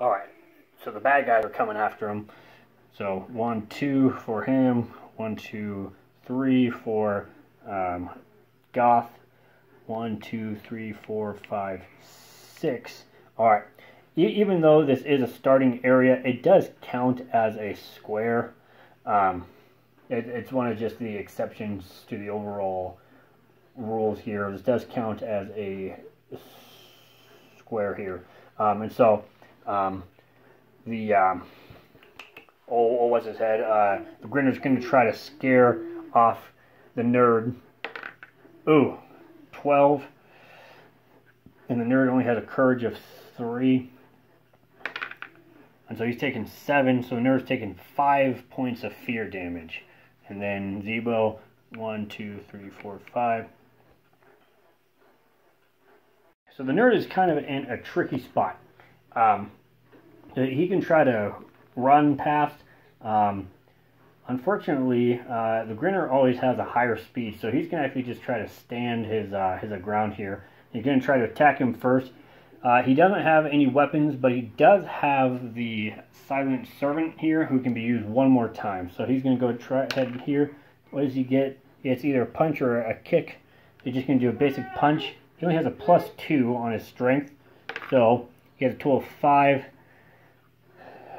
Alright, so the bad guys are coming after him. So one, two for him, one, two, three for um, Goth, one, two, three, four, five, six. Alright, e even though this is a starting area, it does count as a square. Um, it, it's one of just the exceptions to the overall rules here. This does count as a square here. Um, and so um, the um, oh, oh, what's his head? Uh, the grinner's going to try to scare off the nerd. Ooh, 12. And the nerd only has a courage of 3. And so he's taking 7. So the nerd's taking 5 points of fear damage. And then Zeebo, 1, 2, 3, 4, 5. So the nerd is kind of in a tricky spot. Um, he can try to run past. Um, unfortunately, uh, the Grinner always has a higher speed, so he's going to actually just try to stand his, uh, his ground here. He's going to try to attack him first. Uh, he doesn't have any weapons, but he does have the Silent Servant here, who can be used one more time. So he's going to go try head here. What does he get? It's either a punch or a kick. He's just going to do a basic punch. He only has a plus two on his strength, so he has a total of five.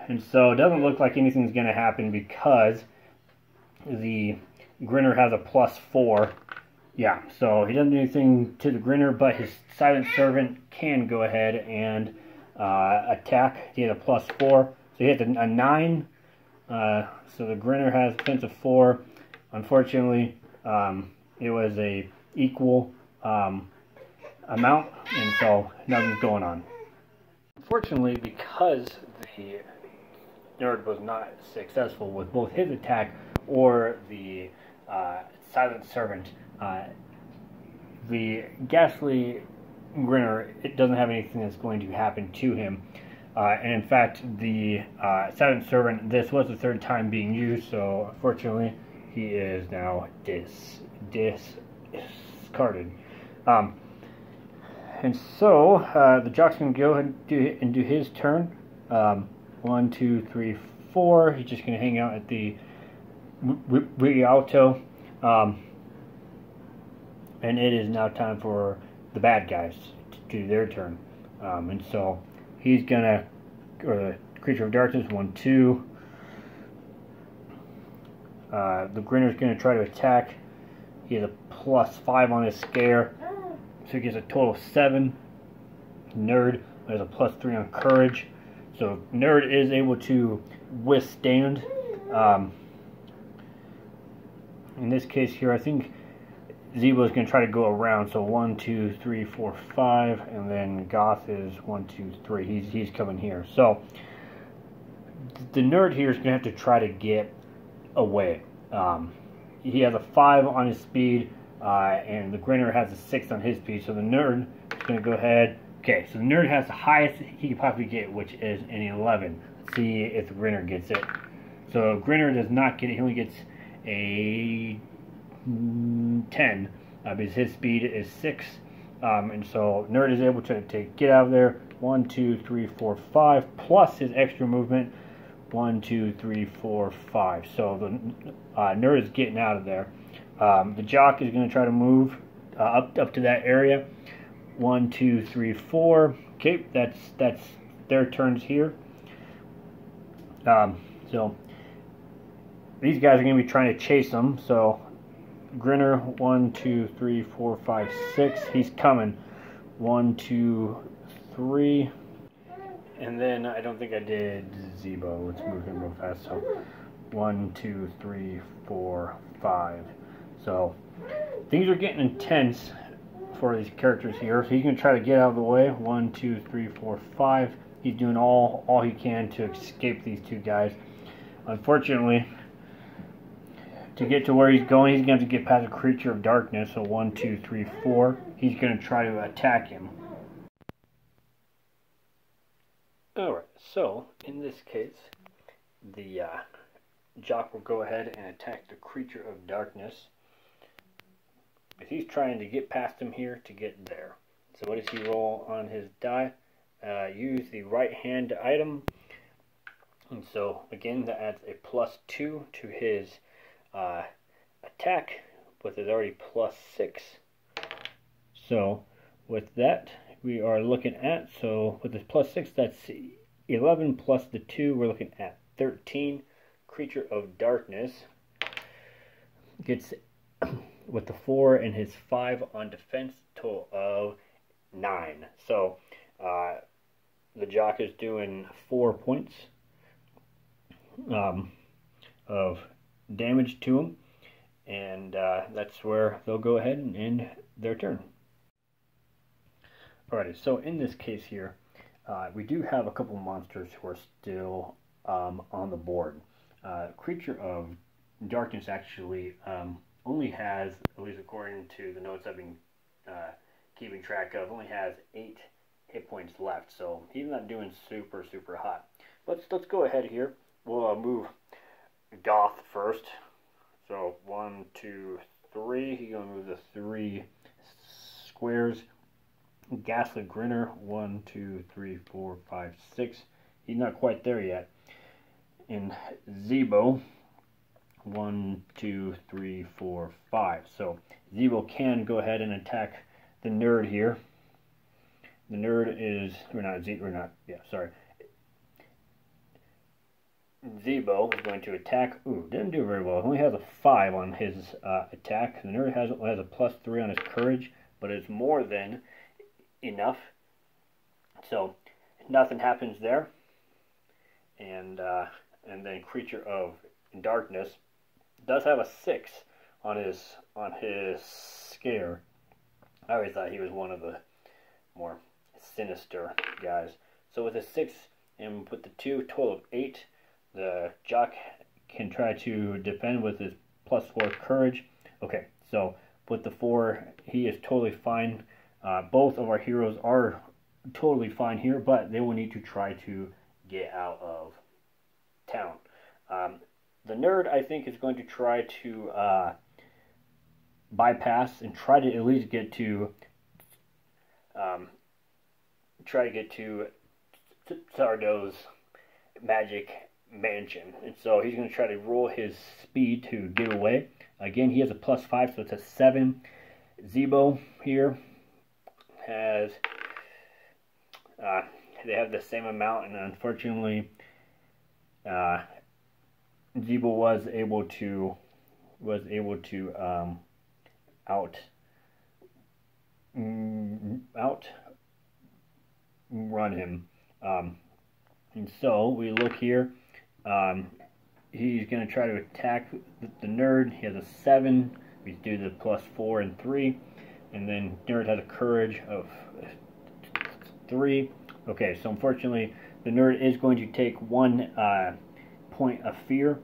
And so it doesn't look like anything's going to happen because the Grinner has a plus four. Yeah, so he doesn't do anything to the Grinner, but his Silent Servant can go ahead and uh, attack. He has a plus four. So he has a, a nine. Uh, so the Grinner has defense of four. Unfortunately, um, it was a equal um, amount, and so nothing's going on. Unfortunately, because the nerd was not successful with both his attack or the uh, silent servant, uh, the ghastly grinner it doesn't have anything that's going to happen to him. Uh, and in fact, the uh, silent servant, this was the third time being used, so unfortunately, he is now dis discarded. Um, and so uh, the jock's going to go ahead and do, and do his turn. Um, one, two, three, four. He's just going to hang out at the Rialto. Um, and it is now time for the bad guys to do their turn. Um, and so he's going to, or the creature of darkness, one, two. Uh, the Grinner's going to try to attack. He has a plus five on his scare. So he gets a total of seven. Nerd has a plus three on courage. So Nerd is able to withstand. Um, in this case here, I think Zeebo is going to try to go around. So one, two, three, four, five, and then Goth is one, two, three. He's he's coming here. So the nerd here is going to have to try to get away. Um, he has a five on his speed. Uh, and the Grinner has a 6 on his piece, so the Nerd is going to go ahead. Okay, so the Nerd has the highest he could possibly get, which is an 11. Let's see if the Grinner gets it. So Grinner does not get it. He only gets a 10 uh, because his speed is 6. Um, and so Nerd is able to, to get out of there. 1, 2, 3, 4, 5, plus his extra movement. 1, 2, 3, 4, 5. So the uh, Nerd is getting out of there. Um, the jock is going to try to move uh, up up to that area. One, two, three, four. Okay, that's that's their turns here. Um, so these guys are going to be trying to chase them. So Grinner, one, two, three, four, five, six. He's coming. One, two, three. And then I don't think I did Zeebo. Let's move him real fast. So one, two, three, four, five. So things are getting intense for these characters here. So he's going to try to get out of the way. One, two, three, four, five. He's doing all, all he can to escape these two guys. Unfortunately, to get to where he's going, he's going to have to get past a creature of darkness. So one, two, three, four. He's going to try to attack him. Alright, so in this case, the uh, Jock will go ahead and attack the creature of darkness. But he's trying to get past him here to get there. So what does he roll on his die? uh, use the right hand item. And so, again, that adds a plus 2 to his uh, attack, with his already plus 6. So, with that, we are looking at, so with this plus 6, that's 11 plus the 2, we're looking at 13. Creature of Darkness gets with the 4 and his 5 on defense, total of 9. So, uh, the Jock is doing 4 points um, of damage to him. And uh, that's where they'll go ahead and end their turn. Alrighty, so in this case here, uh, we do have a couple monsters who are still um, on the board. Uh, Creature of Darkness actually um, only has, at least according to the notes I've been uh, keeping track of, only has eight hit points left. So he's not doing super, super hot. Let's let's go ahead here. We'll uh, move Goth first. So one, two, three. He's gonna move the three squares. Ghastly Grinner. One, two, three, four, five, six. He's not quite there yet. And Zeebo. One, two, three, four, five. So Zeebo can go ahead and attack the nerd here. The nerd is, we're not, Z, we're not, yeah, sorry. Zeebo is going to attack. Ooh, didn't do very well. He only has a 5 on his uh, attack. The nerd has, has a plus 3 on his courage, but it's more than enough. So, nothing happens there. And, uh, and then Creature of Darkness does have a 6 on his, on his scare. I always thought he was one of the more sinister guys. So with a 6 and with the 2, total of 8, the Jock can try to defend with his plus 4 courage. Okay, so with the 4, he is totally fine. Uh, both of our heroes are totally fine here, but they will need to try to get out of town. Um, the nerd, I think, is going to try to uh, bypass and try to at least get to um, try to get to Sardo's magic mansion. And so he's going to try to roll his speed to get away. Again, he has a plus 5, so it's a 7. Zeebo here has... Uh, they have the same amount, and unfortunately, uh, Zeebo was able to was able to um, out mm, out run him. Um, and so we look here. Um, he's going to try to attack the, the, nerd. He has a 7. We do the plus 4 and 3. And then nerd has a courage of 3. Okay, so unfortunately, the nerd is going to take one uh, point of fear.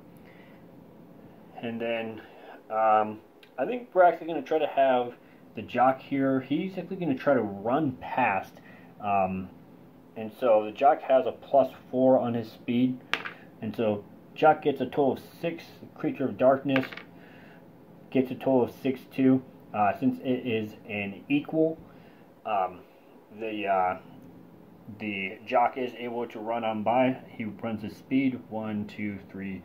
And then um, I think we're actually going to try to have the jock here. He's actually going to try to run past um, and so the Jock has a plus 4 on his speed. And so Jock gets a total of 6. Creature of Darkness gets a total of 6 too. Uh, since it is an equal, um, the uh, the Jock is able to run on by. He runs his speed 1, 2, 3,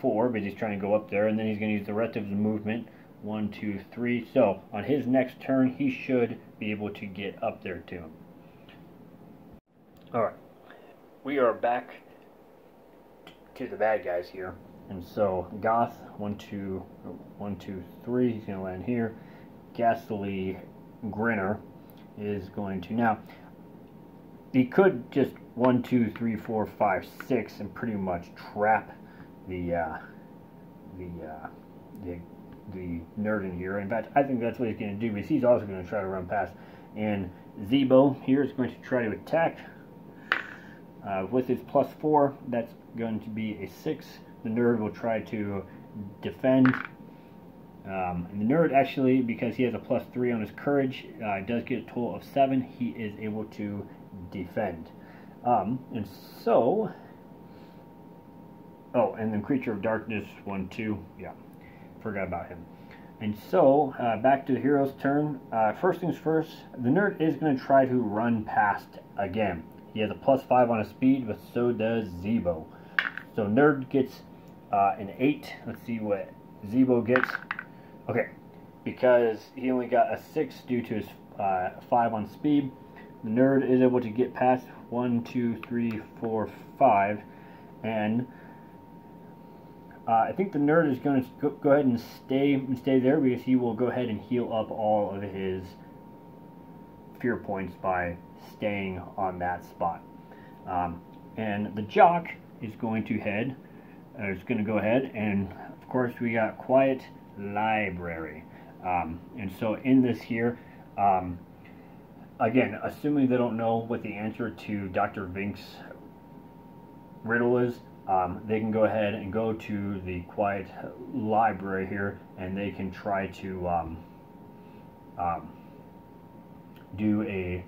4, but he's trying to go up there. And then he's going to use the rest of his movement. One, two, three. So on his next turn, he should be able to get up there to him. Alright, we are back to the bad guys here. And so, Goth, one, two, one, two, three, he's going to land here. Ghastly Grinner is going to, now, he could just one, two, three, four, five, six, and pretty much trap the, uh, the, uh, the, the nerd in here. In fact, I think that's what he's going to do, because he's also going to try to run past. And Zeebo here is going to try to attack uh, with his plus 4, that's going to be a 6. The nerd will try to defend. Um, and the nerd actually, because he has a plus 3 on his courage, uh, does get a total of 7. He is able to defend. Um, and so... Oh, and then Creature of Darkness, 1, 2. Yeah, forgot about him. And so, uh, back to the hero's turn. Uh, first things first, the nerd is going to try to run past again. he has a plus five on his speed, but so does Zeebo. So Nerd gets uh, an eight. Let's see what Zeebo gets. Okay, because he only got a six due to his uh, five on speed. The Nerd is able to get past one, two, three, four, five, and uh, I think the nerd is going to go ahead and stay and stay there because he will go ahead and heal up all of his fear points by staying on that spot. Um, and the jock is going to head, uh, is going to go ahead, and of course we got quiet library. Um, and so in this here, um, again, assuming they don't know what the answer to Dr. Vink's riddle is, um, they can go ahead and go to the quiet library here and they can try to um, um, do a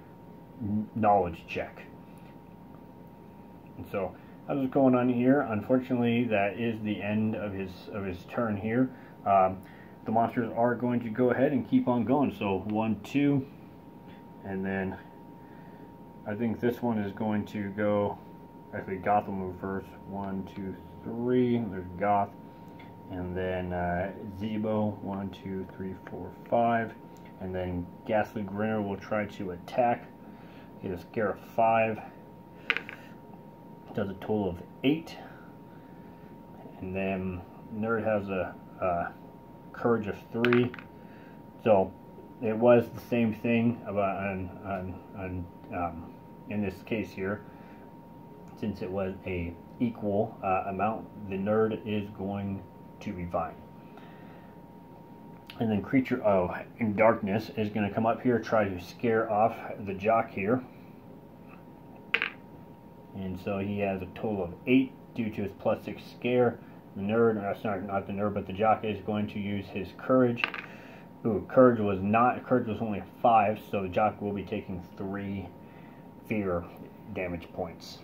knowledge check. And so that's what's going on here. Unfortunately, that is the end of his of his turn here. Um, the monsters are going to go ahead and keep on going. So one, two, and then I think this one is going to go actually Goth will move first. One, two, three. There's Goth. And then uh, Zeebo. One, two, three, four, five. And then Ghastly Grinner will try to attack. Get a scare of five. Does a total of eight. And then Nerd has a, a courage of three. So it was the same thing about on, on, on um, in this case here since it was a equal uh, amount, the nerd is going to be fine. And then Creature of Darkness is going to come up here, try to scare off the jock here. And so he has a total of 8 due to his plus 6 scare. The nerd, uh, sorry, not the nerd, but the jock is going to use his courage. Ooh, courage was not, courage was only 5, so jock will be taking 3 fear damage points.